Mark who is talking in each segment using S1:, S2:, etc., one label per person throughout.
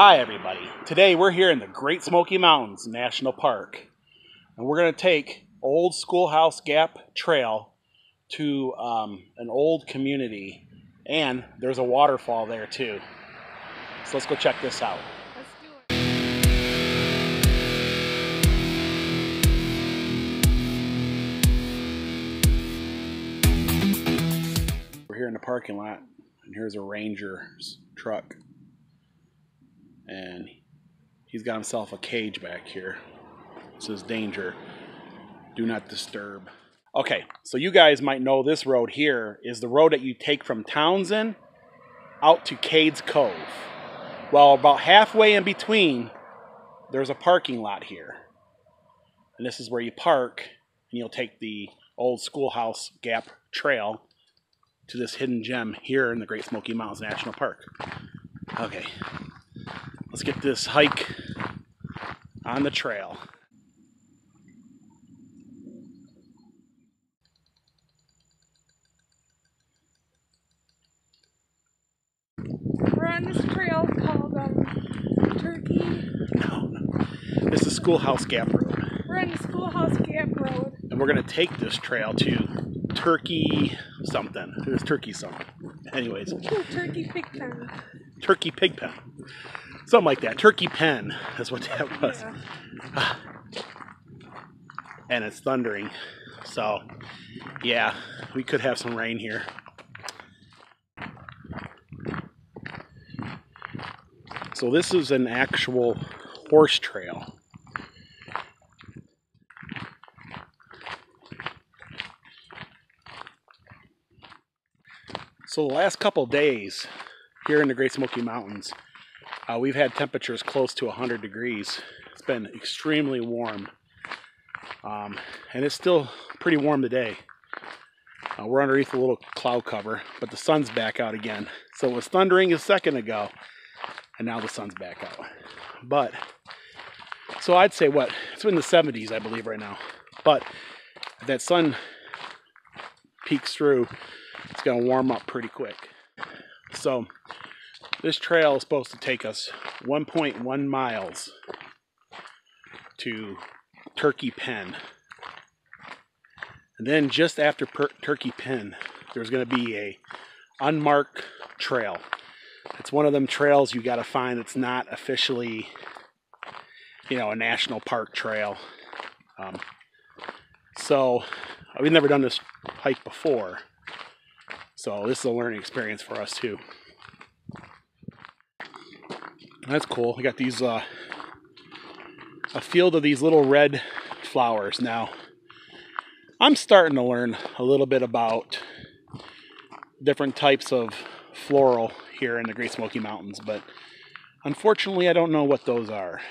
S1: Hi, everybody. Today we're here in the Great Smoky Mountains National Park, and we're going to take Old Schoolhouse Gap Trail to um, an old community, and there's a waterfall there too. So let's go check this out.
S2: Let's do it.
S1: We're here in the parking lot, and here's a Ranger's truck, and he's got himself a cage back here. It says danger, do not disturb. Okay, so you guys might know this road here is the road that you take from Townsend out to Cades Cove. Well, about halfway in between, there's a parking lot here. And this is where you park, and you'll take the old schoolhouse gap trail to this hidden gem here in the Great Smoky Mountains National Park. Okay, let's get this hike on the trail.
S2: We're on this trail called um, Turkey.
S1: No, this is Schoolhouse Gap Road,
S2: We're on the Schoolhouse Gap Road.
S1: and we're gonna take this trail to Turkey something. It was Turkey something. Anyways,
S2: Turkey Pig Pen.
S1: Turkey Pig Pen, something like that. Turkey Pen is what that was.
S2: Yeah.
S1: and it's thundering. So, yeah, we could have some rain here. So, this is an actual horse trail. So, the last couple days here in the Great Smoky Mountains, uh, we've had temperatures close to 100 degrees. It's been extremely warm. Um, and it's still pretty warm today. Uh, we're underneath a little cloud cover, but the sun's back out again. So it was thundering a second ago, and now the sun's back out. But, so I'd say what? It's in the 70s, I believe, right now. But that sun peeks through, it's going to warm up pretty quick. So this trail is supposed to take us 1.1 miles to Turkey Pen. And then just after per- Turkey Pen, there's going to be a unmarked trail. It's one of them trails you got to find that's not officially, you know, a national park trail. Um, so we've never done this hike before, so this is a learning experience for us too. That's cool. We got these uh, a field of these little red flowers. Now, I'm starting to learn a little bit about different types of floral here in the Great Smoky Mountains, but unfortunately, I don't know what those are.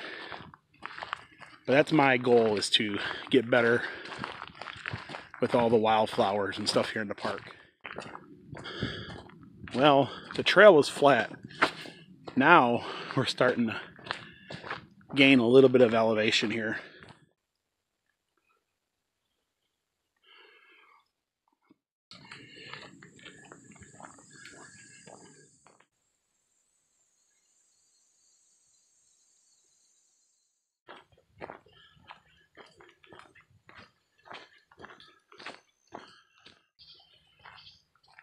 S1: But that's my goal is to get better with all the wildflowers and stuff here in the park. Well, the trail was flat. Now we're starting to gain a little bit of elevation here.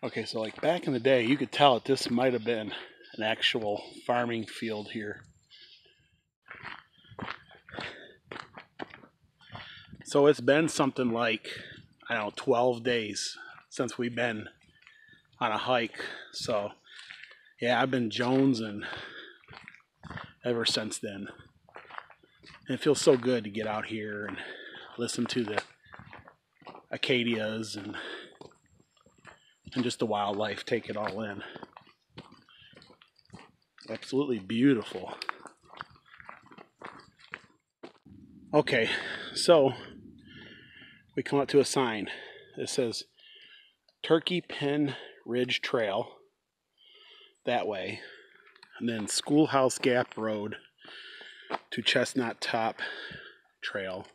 S1: Okay, so like back in the day, you could tell that this might have been an actual farming field here. So it's been something like, I don't know, 12 days since we've been on a hike. So, yeah, I've been jonesing ever since then. And it feels so good to get out here and listen to the cicadas and and just the wildlife, take it all in. Absolutely beautiful. Okay, so we come up to a sign It says Turkey Pen Ridge Trail that way, and then Schoolhouse Gap Road to Chestnut Top Trail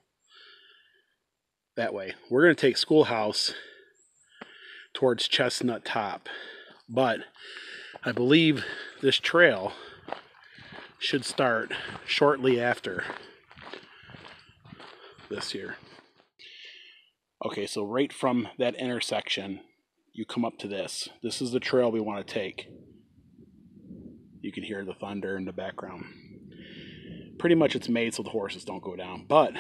S1: that way. We're going to take Schoolhouse towards Chestnut Top, but I believe this trail should start shortly after this year. Okay, so right from that intersection, you come up to this. This is the trail we want to take. You can hear the thunder in the background. Pretty much it's made so the horses don't go down, but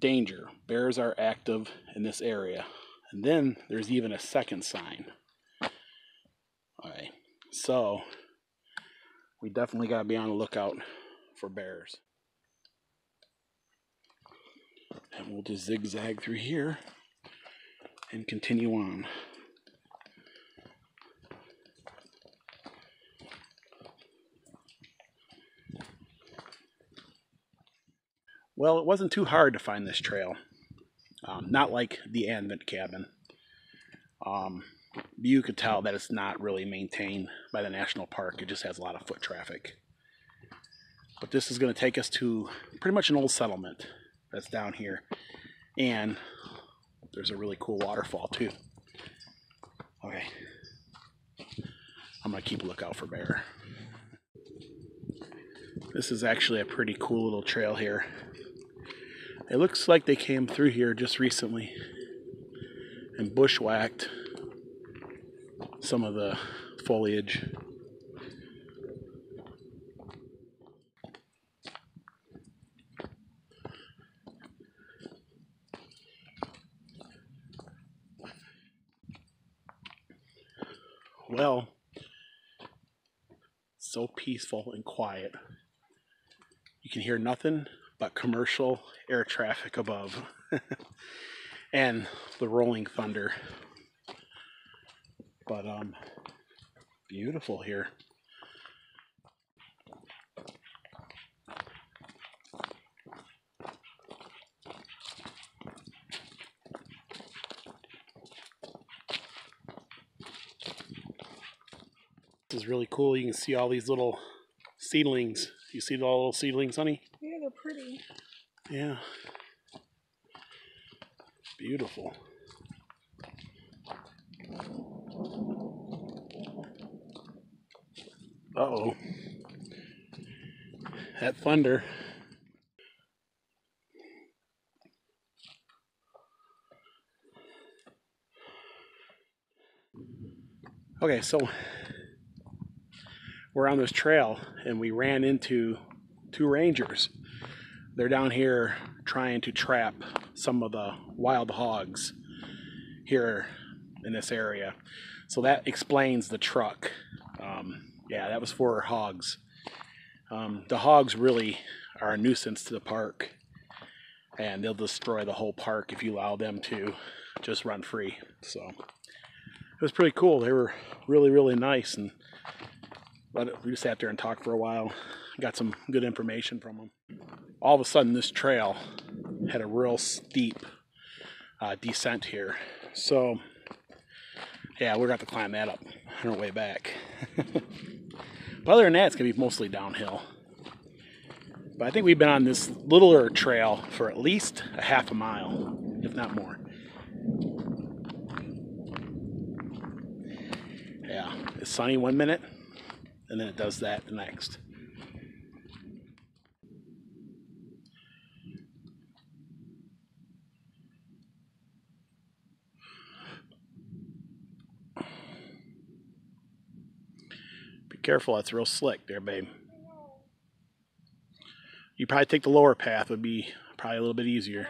S1: danger. Bears are active in this area. And then there's even a second sign. Alright, so we definitely got to be on the lookout for bears. And we'll just zigzag through here and continue on. Well, it wasn't too hard to find this trail. Um, not like the Avent cabin. Um, you could tell that it's not really maintained by the national park. It just has a lot of foot traffic. But this is going to take us to pretty much an old settlement that's down here. And there's a really cool waterfall too. Okay. I'm going to keep a lookout for bear. This is actually a pretty cool little trail here. It looks like they came through here just recently and bushwhacked some of the foliage. Well, so peaceful and quiet. You can hear nothing but commercial air traffic above and the rolling thunder. But um beautiful here. This is really cool. You can see all these little seedlings. You see all the little seedlings, honey?
S2: Yeah, they're pretty.
S1: Yeah. Beautiful. Uh oh. That thunder. Okay, so we're on this trail and we ran into two rangers. They're down here trying to trap some of the wild hogs here in this area. So that explains the truck. Um, yeah, that was for hogs. Um, the hogs really are a nuisance to the park and they'll destroy the whole park if you allow them to just run free. So it was pretty cool. They were really, really nice and but we just sat there and talked for a while. Got some good information from them. All of a sudden, this trail had a real steep uh, descent here. So, yeah, we're going to have to climb that up on our way back. but other than that, it's going to be mostly downhill. But I think we've been on this littler trail for at least a half a mile, if not more. Yeah, it's sunny one minute, and then it does that the next. Be careful, that's real slick there, babe. You probably take the lower path would be probably a little bit easier.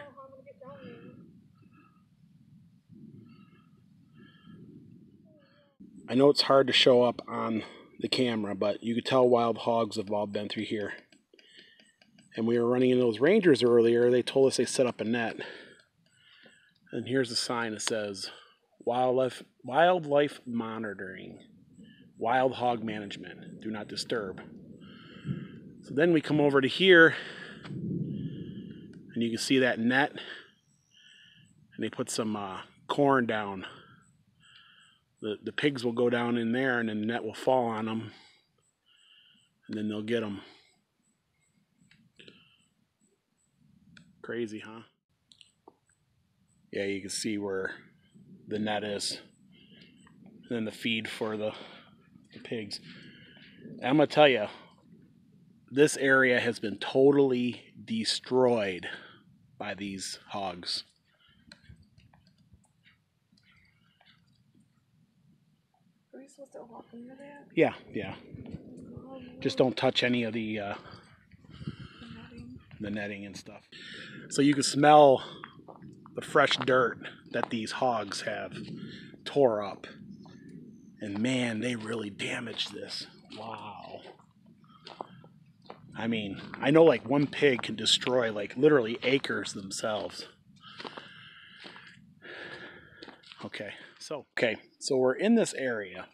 S1: I know it's hard to show up on the camera, but you could tell wild hogs have all been through here. And we were running into those rangers earlier. They told us they set up a net. And here's a sign that says wildlife wildlife monitoring, wild hog management. Do not disturb. So then we come over to here, and you can see that net. And they put some uh, corn down the, the pigs will go down in there and then the net will fall on them and then they'll get them. Crazy, huh? Yeah, you can see where the net is. And then the feed for the, the pigs. I'm gonna tell you, this area has been totally destroyed by these hogs.
S2: Are we supposed to walk into that?
S1: Yeah, yeah. Just don't touch any of the uh,
S2: netting.
S1: the netting and stuff. So you can smell the fresh dirt that these hogs have tore up. And man, they really damaged this. Wow. I mean, I know like one pig can destroy like literally acres themselves. Okay, so okay, so we're in this area,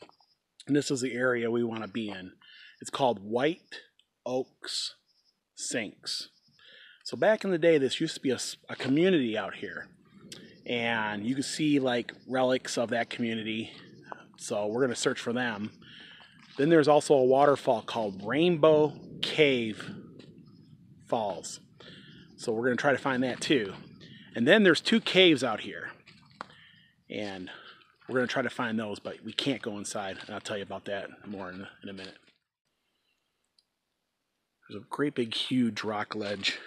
S1: and this is the area we want to be in. It's called White Oaks Sinks. So back in the day, this used to be a community out here, and you can see like relics of that community. So we're gonna search for them. Then there's also a waterfall called Rainbow Cave Falls. So we're gonna try to find that too. And then there's two caves out here, and we're gonna try to find those, but we can't go inside. And I'll tell you about that more in, in a minute. There's a great big huge rock ledge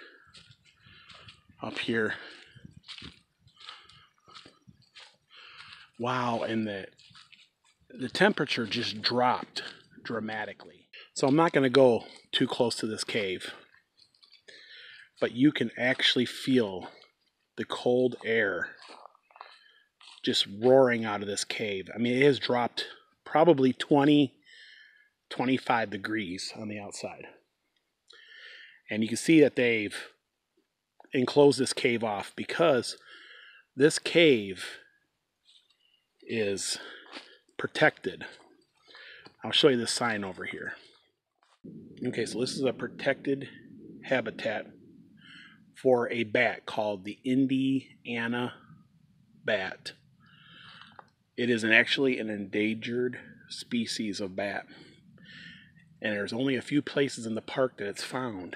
S1: up here. Wow, and the the temperature just dropped dramatically. So I'm not going to go too close to this cave. But you can actually feel the cold air just roaring out of this cave. I mean, it has dropped probably 20 25 degrees on the outside. And you can see that they've enclosed this cave off because this cave is protected. I'll show you this sign over here. Okay, so this is a protected habitat for a bat called the Indiana bat. It is an, actually an endangered species of bat. And there's only a few places in the park that it's found.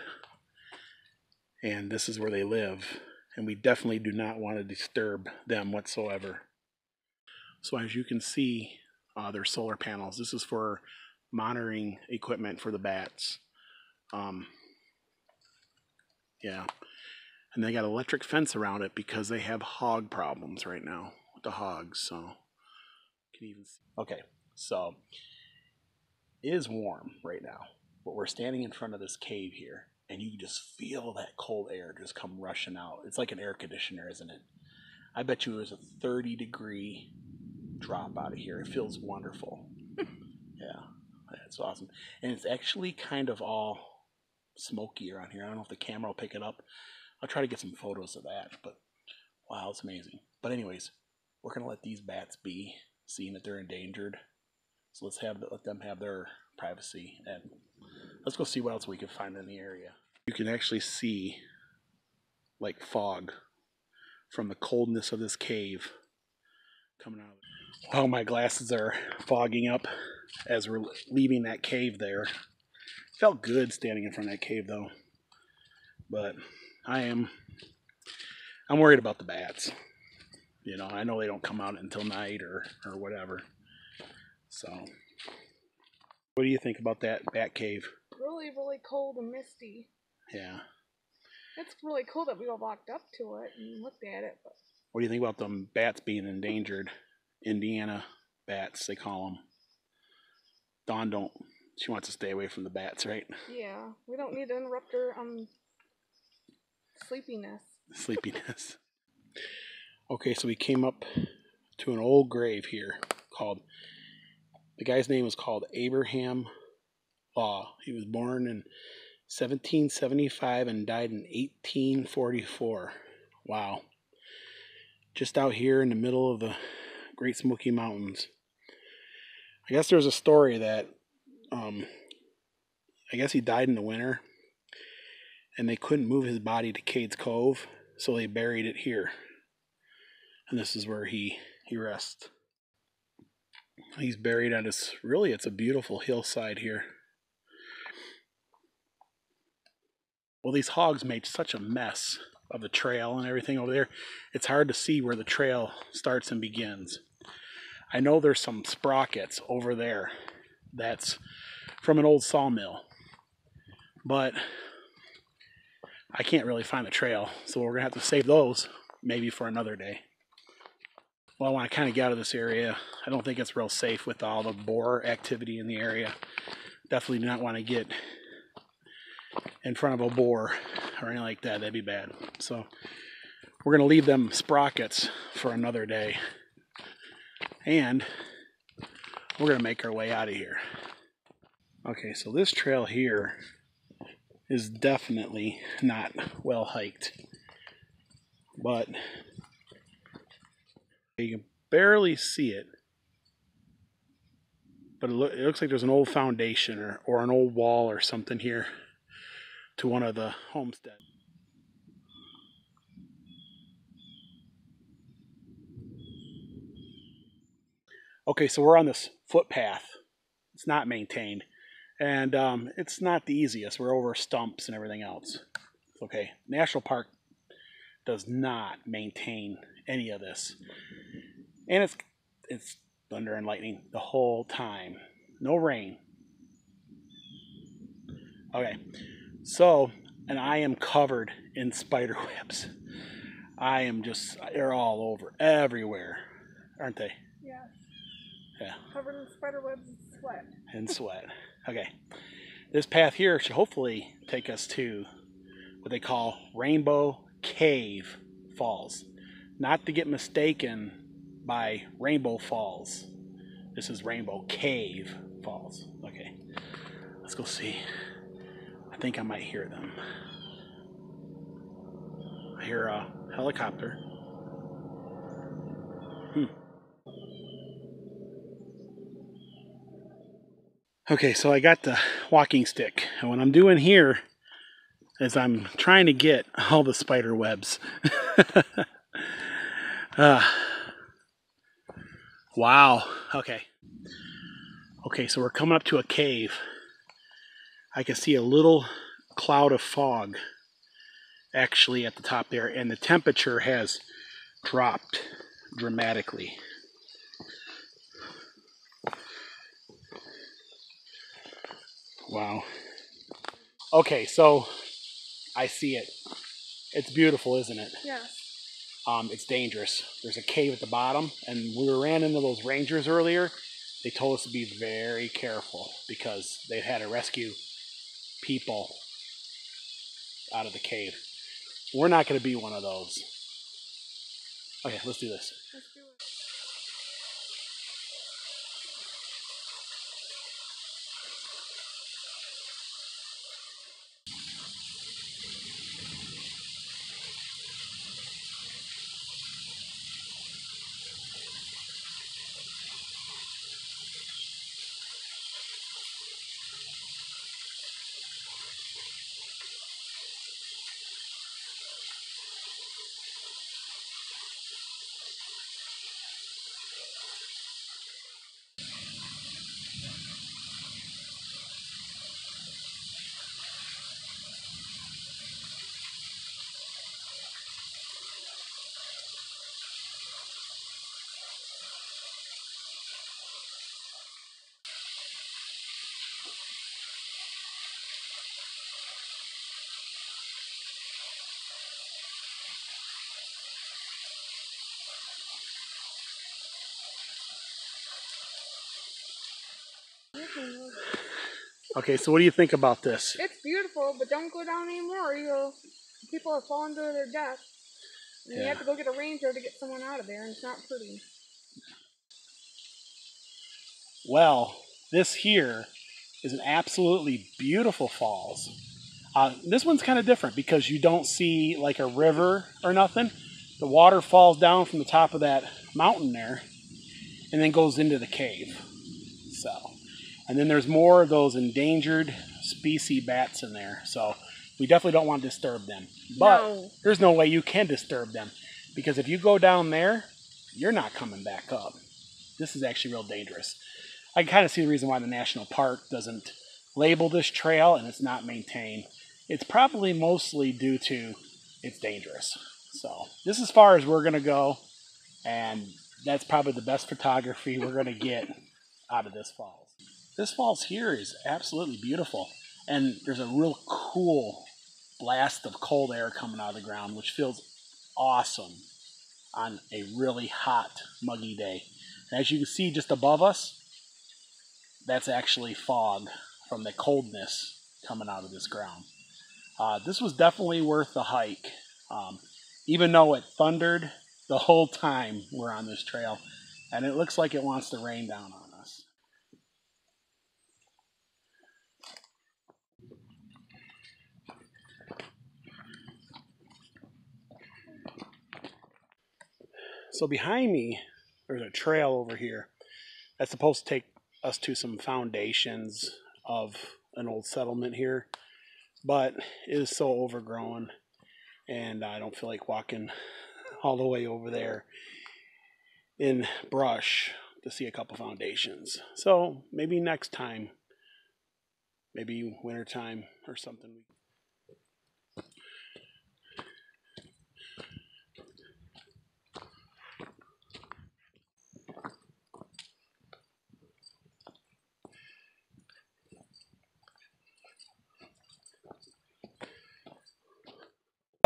S1: And this is where they live. And we definitely do not want to disturb them whatsoever. So as you can see, uh, there's solar panels. This is for monitoring equipment for the bats. Um, yeah, and they got electric fence around it because they have hog problems right now with the hogs. So can even see. Okay, so it is warm right now, but we're standing in front of this cave here, and you just feel that cold air just come rushing out. It's like an air conditioner, isn't it? I bet you it was a 30 degree drop out of here. It feels wonderful. yeah, that's awesome. And it's actually kind of all smoky around here. I don't know if the camera will pick it up. I'll try to get some photos of that. But wow, it's amazing. But anyways, we're gonna let these bats be, seeing that they're endangered. So let's have let them have their privacy and let's go see what else we can find in the area. You can actually see like fog from the coldness of this cave coming out. Oh, my glasses are fogging up as we're leaving that cave there. Felt good standing in front of that cave though. But I am I'm worried about the bats. You know, I know they don't come out until night or or whatever. So what do you think about that bat cave?
S2: Really, really cold and misty.
S1: Yeah.
S2: It's really cool that we all walked up to it and looked at it. But
S1: What do you think about them bats being endangered? Indiana bats, they call them. Dawn don't. She wants to stay away from the bats, right?
S2: yeah, we don't need to interrupt her um sleepiness.
S1: Sleepiness. Okay, so we came up to an old grave here called. The guy's name was called Abraham Law. He was born in 1775 and died in 1844. Wow. Just out here in the middle of the Great Smoky Mountains. I guess there's a story that um, I guess he died in the winter and they couldn't move his body to Cades Cove, so they buried it here. And this is where he, he rests. He's buried on this really it's a beautiful hillside here. Well, these hogs made such a mess of the trail and everything over there. It's hard to see where the trail starts and begins. I know there's some sprockets over there. That's from an old sawmill. But I can't really find the trail, so we're gonna have to save those maybe for another day. Well, I want to kind of get out of this area. I don't think it's real safe with all the boar activity in the area. Definitely do not want to get in front of a boar or anything like that. That'd be bad. So we're gonna leave them sprockets for another day, and we're gonna make our way out of here. Okay, so this trail here is definitely not well hiked, but you can barely see it. But it, loo- it looks like there's an old foundation or, or an old wall or something here to one of the homesteads. Okay, so we're on this footpath. It's not maintained, and um, it's not the easiest. We're over stumps and everything else. Okay, national park does not maintain any of this, and it's it's thunder and lightning the whole time. No rain. Okay, so and I am covered in spider webs. I am just they're all over everywhere, aren't they?
S2: Yes.
S1: Yeah.
S2: Covered in spider webs and sweat.
S1: and sweat. Okay. This path here should hopefully take us to what they call Rainbow Cave Falls. Not to get mistaken by Rainbow Falls. This is Rainbow Cave Falls. Okay. Let's go see. I think I might hear them. I hear a helicopter. Hmm. Okay, so I got the walking stick, and what I'm doing here is I'm trying to get all the spider webs. Ah. wow. Okay. Okay, so we're coming up to a cave. I can see a little cloud of fog actually at the top there, and the temperature has dropped dramatically. Wow. Okay, so I see it. It's beautiful, isn't it?
S2: Yes.
S1: Um, it's dangerous. There's a cave at the bottom, and we ran into those rangers earlier. They told us to be very careful because they had a rescue people out of the cave. We're not going to be one of those. Okay, let's do this. Okay, so what do you think about this?
S2: It's beautiful, but don't go down anymore. You'll people are falling to their death. And you have to go get a ranger to get someone out of there, and it's not pretty.
S1: Well, this here is an absolutely beautiful falls. Uh, this one's kind of different because you don't see like a river or nothing. The water falls down from the top of that mountain there and then goes into the cave. So, and then there's more of those endangered species bats in there. So, we definitely don't want to disturb them. But
S2: No.
S1: there's no way you can disturb them because if you go down there, you're not coming back up. This is actually real dangerous. I can kind of see the reason why the national park doesn't label this trail and it's not maintained. It's probably mostly due to it's dangerous. So this is as far as we're gonna go, and that's probably the best photography we're gonna get out of this falls. This falls here is absolutely beautiful. And there's a real cool blast of cold air coming out of the ground, which feels awesome on a really hot, muggy day. And as you can see just above us, that's actually fog from the coldness coming out of this ground. Uh, this was definitely worth the hike. Um, even though it thundered the whole time we're on this trail, and it looks like it wants to rain down on us. So behind me, there's a trail over here that's supposed to take us to some foundations of an old settlement here, but it is so overgrown, and I don't feel like walking all the way over there in brush to see a couple foundations. So maybe next time, maybe wintertime or something.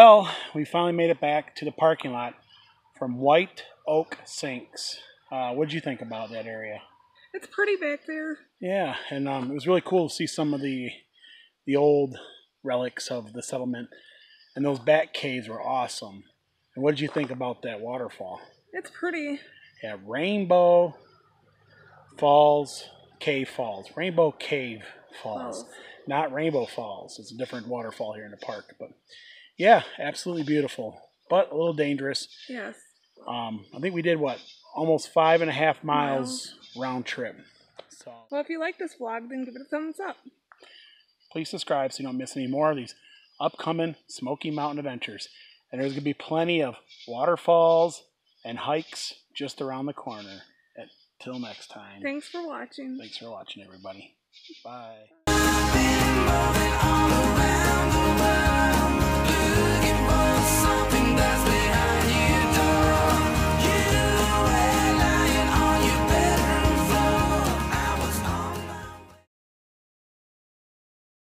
S1: Well, we finally made it back to the parking lot from White Oak Sinks. Uh, what did you think about that area?
S2: It's pretty back there.
S1: Yeah, and um, it was really cool to see some of the the old relics of the settlement, and those bat caves were awesome. And what did you think about that waterfall?
S2: It's pretty.
S1: Yeah, Rainbow Falls Cave Falls, Rainbow Cave Falls,
S2: Falls.
S1: not Rainbow Falls. It's a different waterfall here in the park, but yeah, absolutely beautiful, but a little dangerous.
S2: Yes.
S1: Um, I think we did what almost five and a half miles round trip. So
S2: Well, if you like this vlog, then give it a thumbs up.
S1: please subscribe so you don't miss any more of these upcoming Smoky Mountain adventures. And there's gonna be plenty of waterfalls and hikes just around the corner. Until next time.
S2: Thanks for watching.
S1: Thanks for watching, everybody. Bye.